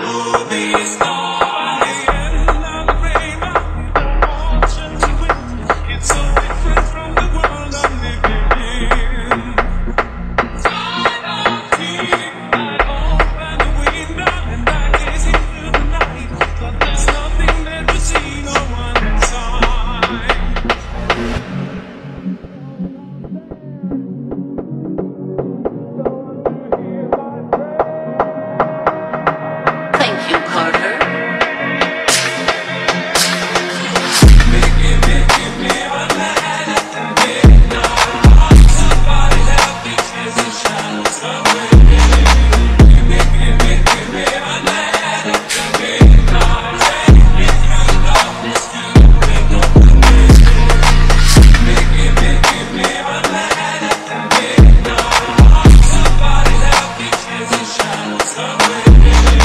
Movies. Something.